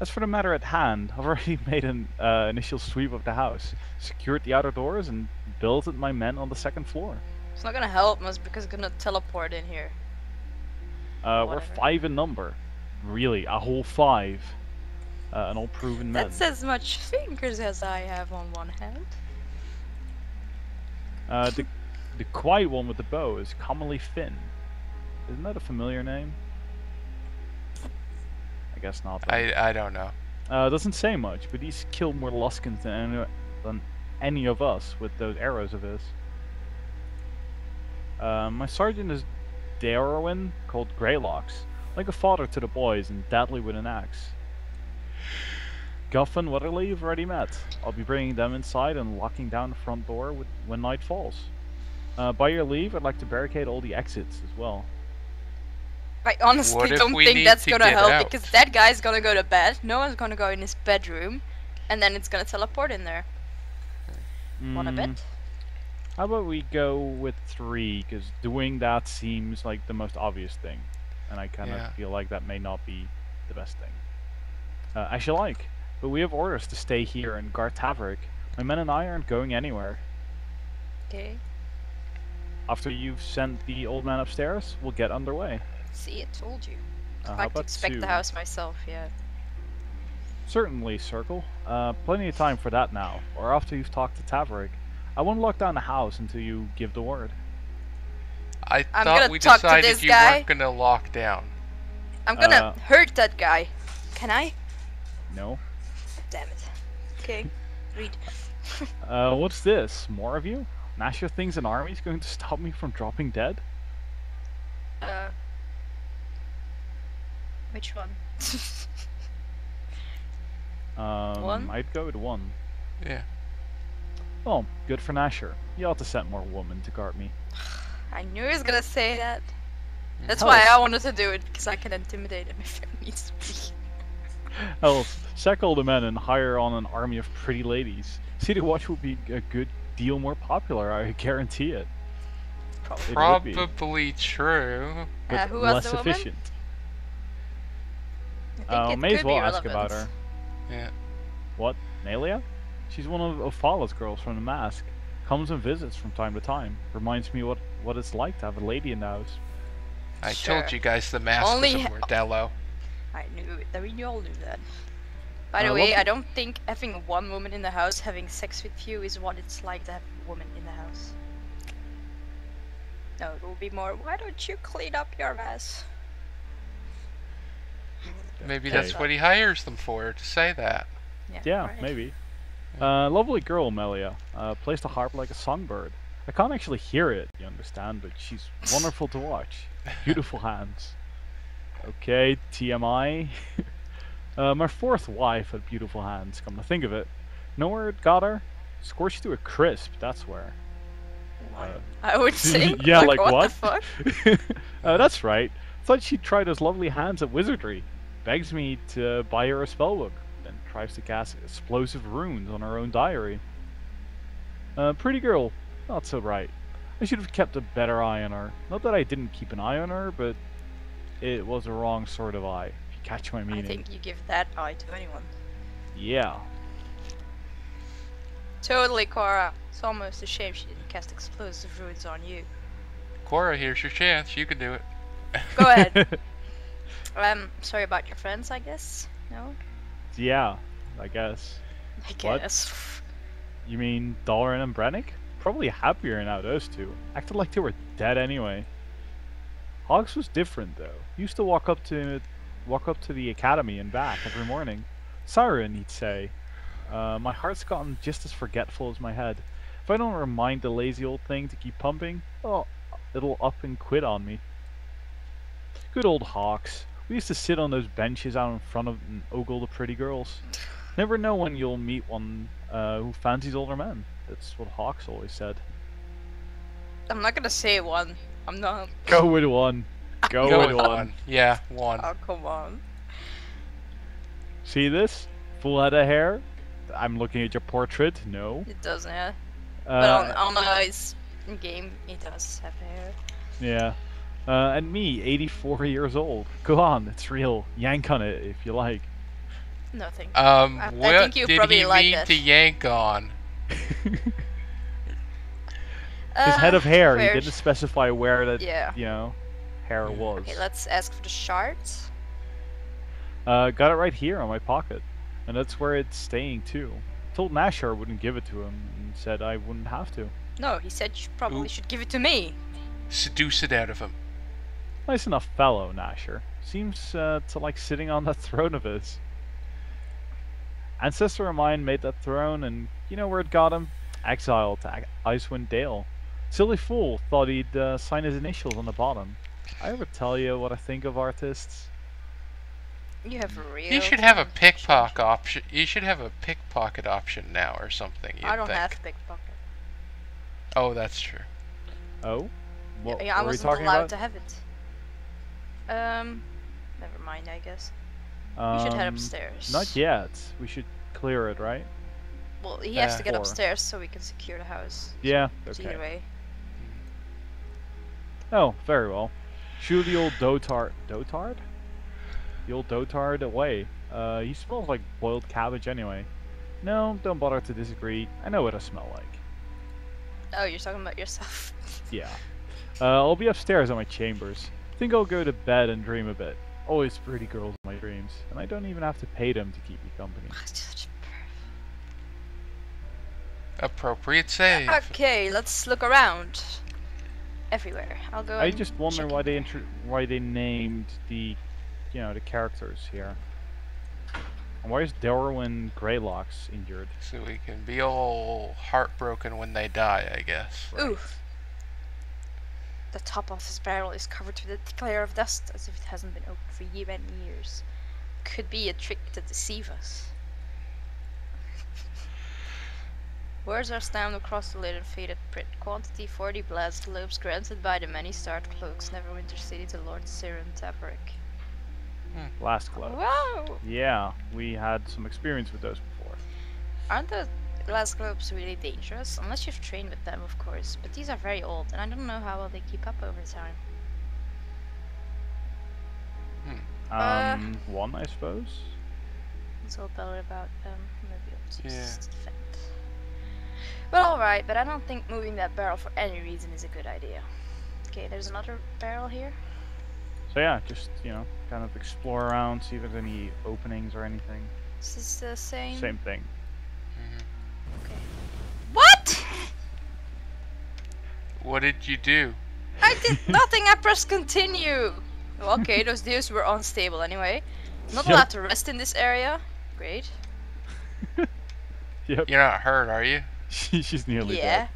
As for the matter at hand, I've already made an uh, initial sweep of the house, secured the outer doors, and billeted my men on the second floor. It's not gonna help us because it's gonna teleport in here. Uh, we're five in number. Really, a whole five. Uh, and all proven men. That's as much fingers as I have on one hand. Uh, the, the quiet one with the bow is commonly Finn. Isn't that a familiar name? I guess not. then. I I don't know. Uh, doesn't say much, but he's killed more Luskans than any, than any of us with those arrows of his. Uh, my sergeant is Darwin, called Greylocks, like a father to the boys and deadly with an axe. Guff and Weatherly you've already met. I'll be bringing them inside and locking down the front door with, when night falls. Uh, by your leave, I'd like to barricade all the exits as well. I honestly What don't think that's to gonna help out? because that guy's gonna go to bed, no one's gonna go in his bedroom, and then it's gonna teleport in there. Wanna Mm, bet? How about we go with three? Because doing that seems like the most obvious thing, and I kind of Yeah. feel like that may not be the best thing. Uh, as you like, but we have orders to stay here and guard Taverick. My men and I aren't going anywhere. Okay. After you've sent the old man upstairs, we'll get underway. See, I told you. Uh, I how like to inspect two? the house myself, yeah. Certainly, Circle. Uh, plenty of time for that now, or after you've talked to Taverick. I won't lock down the house until you give the word. I I'm thought we decided this you guy. weren't gonna lock down. I'm gonna Uh, hurt that guy. Can I? No? Damn it. Okay. Read. Uh, what's this? More of you? Nasher thinks an army's going to stop me from dropping dead? Uh. Which one? Um, One? I'd go with one. Yeah. Well, good for Nasher. You ought to send more women to guard me. I knew he was gonna say that. That's Hell, why I wanted to do it, because I can intimidate him if it needs to be. Hell, sack all the men and hire on an army of pretty ladies. City Watch would be a good deal more popular, I guarantee it. Probably. It. Probably true. But Uh, who less the woman? efficient. I Uh, may as well ask about her. Yeah. What? Nalia? She's one of Ophala's girls from the Mask. Comes and visits from time to time. Reminds me what, what it's like to have a lady in the house. I Sure. told you guys the mask Only- was a bordello. I knew it. that We all knew that. By the Uh, way, I don't think having one woman in the house having sex with you is what it's like to have a woman in the house. No, it will be more. Why don't you clean up your mess? Maybe Okay. that's what he hires them for, to say that. Yeah, right. maybe. Uh, lovely girl, Melia. Uh, plays the harp like a songbird. I can't actually hear it, you understand, but she's wonderful to watch. Beautiful hands. Okay, TMI. uh, my fourth wife had beautiful hands, come to think of it. Know where it got her? Scorched to a crisp, that's where. Uh, I would say. yeah, like, what? what? the fuck? uh, that's right. Thought she'd try those lovely hands at wizardry. Begs me to buy her a spellbook, then tries to cast explosive runes on her own diary. Uh, pretty girl, not so bright. I should have kept a better eye on her. Not that I didn't keep an eye on her, but it was the wrong sort of eye. If you catch my meaning. I think you give that eye to anyone. Yeah. Totally, Cora. It's almost a shame she didn't cast explosive runes on you. Cora, here's your chance. You can do it. Go ahead. Um, sorry about your friends, I guess. No, yeah, I guess. I What? guess. You mean Dalaran and Brennick? Probably happier now, those two. Acted like they were dead anyway. Hogs was different though. He used to walk up to walk up to the academy and back every morning. Siren, he'd say. Uh, my heart's gotten just as forgetful as my head. If I don't remind the lazy old thing to keep pumping, oh, it'll up and quit on me. Good old Hawks. We used to sit on those benches out in front of and ogle the pretty girls. Never know when you'll meet one uh, who fancies older men. That's what Hawks always said. I'm not gonna say one. I'm not. Go with one. Go, Go with with one. one. Yeah, one. Oh, come on. See this? Full head of hair? I'm looking at your portrait. No. It doesn't, yeah. Uh, But on, on his game, he does have hair. yeah. Uh, and me, 84 years old. Go on, it's real. Yank on it if you like. Nothing. thank Um, I- I think you did probably he like mean that. to yank on? His head of Uh, hair. He didn't specify where that Yeah. you know hair was. Okay, let's ask for the shards. Uh, got it right here on my pocket, and that's where it's staying too. Told Nasher wouldn't give it to him, and said I wouldn't have to. No, he said you probably Ooh. should give it to me. Seduce it out of him. Nice enough fellow, Nasher. Seems uh, to like sitting on that throne of his. Ancestor of mine made that throne, and you know where it got him? Exiled to Icewind Dale. Silly fool thought he'd uh, sign his initials on the bottom. I ever tell you what I think of artists? You have a real. You should have a talent, pickpocket option. You should have a pickpocket option now or something. I don't think. have pickpocket. Oh, that's true. Oh, what, yeah, I what are we wasn't talking allowed about? to have it. Um, never mind. I guess um, should head upstairs. Not yet. We should clear it, right? Well, he has Uh, to get Four. upstairs so we can secure the house. Yeah. So Okay. Either way. Oh, very well. Shoo the old dotard. Dotard? The old dotard away. Uh, he smells like boiled cabbage anyway. No, don't bother to disagree. I know what I smell like. Oh, you're talking about yourself. Yeah. Uh, I'll be upstairs in my chambers. I think I'll go to bed and dream a bit. Always pretty girls in my dreams, and I don't even have to pay them to keep me company. Appropriate save. okay, let's look around. Everywhere. I'll go. I just wonder why they there. why they named the, you know, the characters here. And why is Darwin Greylocks injured? So we can be all heartbroken when they die, I guess. Ooh. The top of his barrel is covered with a thick layer of dust, as if it hasn't been opened for years and years. Could be a trick to deceive us. Words are stamped across the lid in faded print. Quantity 40 blast globes granted by the many starred cloaks, Neverwinter City to Lord Siren Taverick. Hmm. Last glove. Wow! Yeah, we had some experience with those before. Aren't the glass globes really dangerous? Unless you've trained with them, of course. But these are very old, and I don't know how well they keep up over time. Uh, Um, one, I suppose. It's all better about um maybe I'll just Yeah. Well alright, but I don't think moving that barrel for any reason is a good idea. Okay, there's another barrel here. So yeah, just you know, kind of explore around, see if there's any openings or anything. This is the same? Same thing. Okay. What? What did you do? I did nothing, I pressed continue! Okay, those deers were unstable anyway. Not Yep. allowed to rest in this area. Great. Yep. You're not hurt, are you? She's nearly yeah. dead.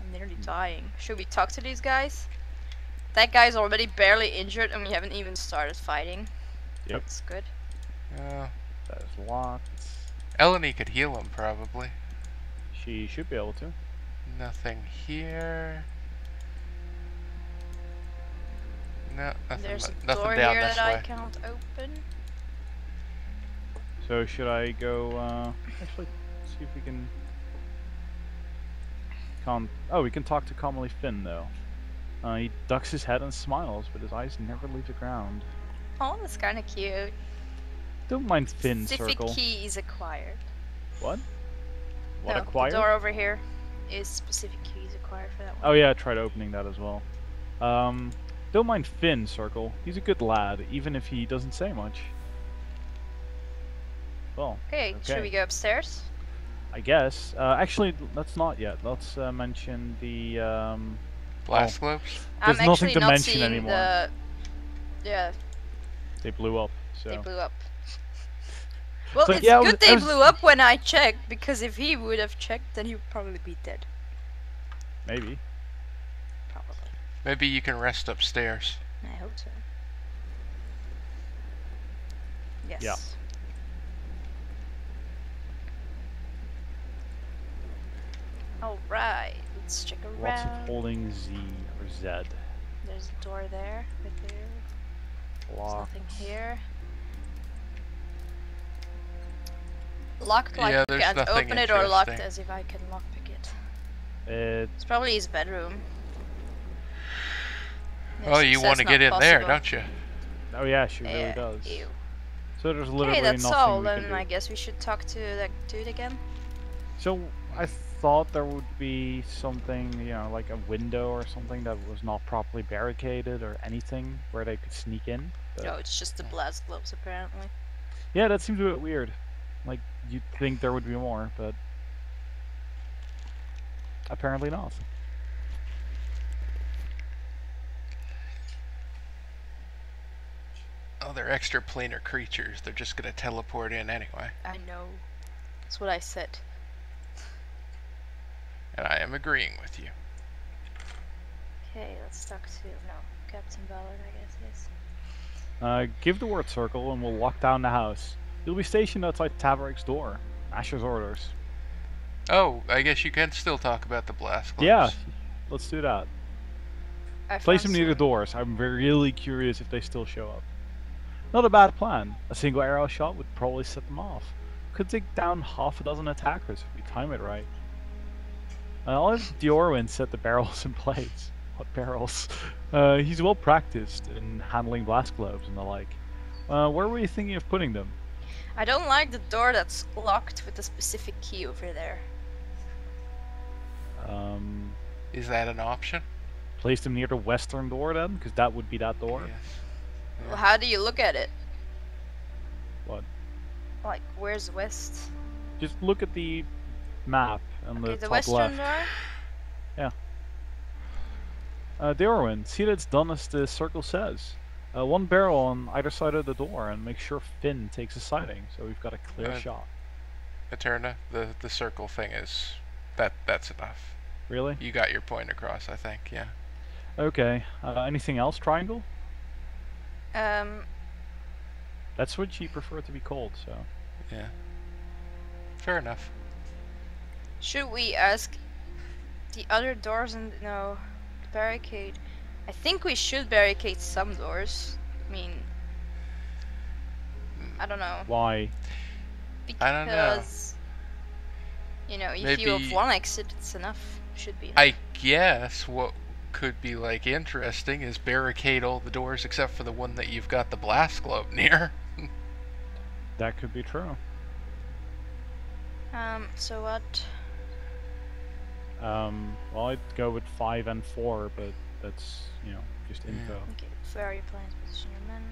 I'm nearly dying. Should we talk to these guys? That guy's already barely injured and we haven't even started fighting. Yep. That's good. Yeah, That is locked. Elanee could heal him, probably. She should be able to. Nothing here. No, nothing, There's a nothing door down here this that way. I cannot open. So should I go? Uh, actually, see if we can. Con. Oh, we can talk to Commonly Finn though. Uh, he ducks his head and smiles, but his eyes never leave the ground. Oh, that's kind of cute. Don't mind Finn Specific circle. key is acquired. What? What no, acquired? The door over here is specific keys acquired for that one. Oh yeah, I tried opening that as well. Um, don't mind Finn circle. He's a good lad, even if he doesn't say much. Well, Okay, should we go upstairs? I guess. Uh, actually, let's not yet. Let's uh, mention the. Um, Blast globes? There's I'm nothing actually to not mention seeing anymore. the. Yeah, they blew up. So. they blew up. Well, But it's yeah, I was- good they was- blew up when I checked because if he would have checked, then he would probably be dead. Maybe. Probably. Maybe you can rest upstairs. I hope so. Yes. Yeah. Alright, let's check around. Lots of holding Z or Z. There's a door there, right there. There's Lock. nothing here. Locked like Yeah, you can't open it or locked as if I can lockpick it. It, It's probably his bedroom. Oh, Yes, you want to get in not there, don't you? oh yeah, she really Yeah, does. ew. So there's literally Okay, that's nothing all. we Then do. I guess we should talk to that dude again. So I thought there would be something, you know, like a window or something that was not properly barricaded or anything where they could sneak in. No, oh, it's just the blast globes apparently. yeah, that seems a bit weird. Like you'd think there would be more, but apparently not. Oh, they're extra planar creatures. They're just gonna teleport in anyway. I know. That's what I said. And I am agreeing with you. Okay, let's talk to no Captain Ballard. I guess yes. Uh, give the word circle and we'll walk down the house. You'll be stationed outside Tavarik's door. Asher's orders. Oh, I guess you can still talk about the blast globes. Yeah, let's do that. I Place them near the doors. I'm really curious if they still show up. Not a bad plan. A single arrow shot would probably set them off. Could take down half a dozen attackers if we time it right. Uh, I'll have Diorwin set the barrels in place. What barrels? Uh, he's well practiced in handling blast globes and the like. Uh, where were you thinking of putting them? I don't like the door that's locked with a specific key over there. Um, Is that an option? place them near the western door then, because that would be that door. Yes. Well, how do you look at it? What? Like, where's west? Just look at the map on Okay, the, the top western left. door. Uh, Darwin, see that it's done as the circle says. Uh, one barrel on either side of the door, and make sure Finn takes a sighting, so we've got a clear Uh, shot. Eterna, the the circle thing is that that's enough. Really? You got your point across, I think. Yeah. Okay. Uh, anything else, Triangle? Um, That's what she preferred to be called, so. Yeah. Fair enough. should we ask the other doors and no barricade? I think we should barricade some doors. I mean, I don't know Why? because I don't know. you know if you have one exit, it's enough. Should be. I guess what could be like interesting is barricade all the doors except for the one that you've got the blast globe near. That could be true. Um. So what? Um, well, I'd go with 5 and 4, but that's, you know, just info. Okay. Where are you planning position your men?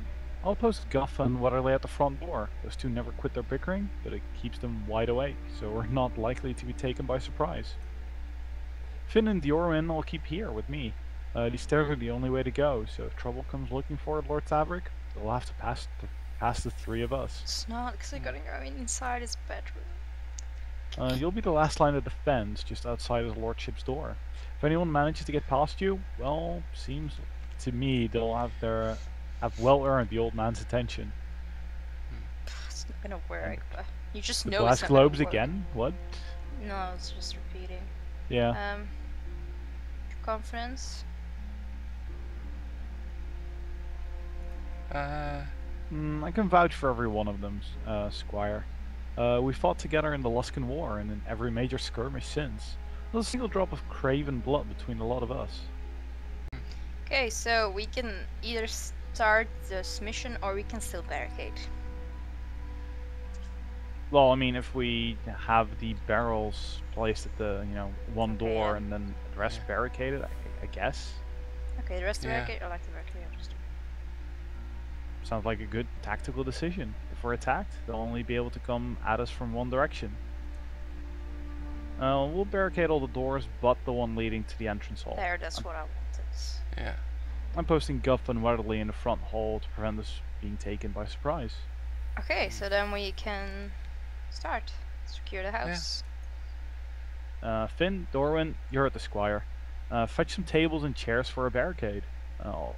I'll post Guff and Weatherly at the front door. Those two never quit their bickering, but it keeps them wide awake, so we're not likely to be taken by surprise. Finn and Diorwin will keep here with me. Uh, these stairs are the only way to go, so if trouble comes looking for Lord Taverick, they'll have to pass the, pass the three of us. It's not because I'm gonna go inside his bedroom. Uh, you'll be the last line of defense just outside his lordship's door. If anyone manages to get past you, well, seems to me they'll have their have well earned the old man's attention. It's not gonna work. But you just The know blast it's not globes work. again? What? No, it's just repeating. Yeah. Um. Conference. Uh, Mm, I can vouch for every one of them, uh, Squire. Uh, we fought together in the Luskan War and in every major skirmish since. Not a single drop of craven blood between a lot of us. Okay, so we can either start this mission or we can still barricade. Well, I mean, if we have the barrels placed at the, you know, one Okay, door yeah. and then the rest Yeah. barricaded, I, I guess. Okay, the rest Yeah. barricade. I like the barricade. Just- Sounds like a good tactical decision. If we're attacked, they'll only be able to come at us from one direction. Uh, we'll barricade all the doors but the one leading to the entrance hall. There, that's what I wanted. yeah. I'm posting Guff and Weatherly in the front hall to prevent us being taken by surprise. Okay, so then we can start. Secure the house. Uh, Finn, Dorwin, you're at the squire. Uh, fetch some tables and chairs for a barricade. I'll,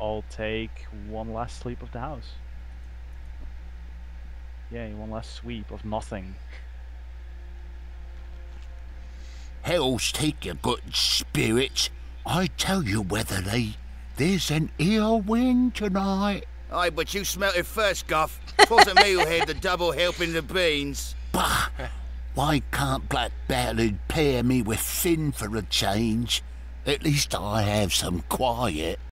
I'll take one last sweep of the house. Yay, one last sweep of nothing. Hell's take your good spirits. I tell you, Weatherly, there's an ill wind tonight. Aye, but you smelt it first, Guff. 'Twasn't me who had the double helping of the beans. Bah! Why can't Black Ballard pair me with Finn for a change? At least I have some quiet.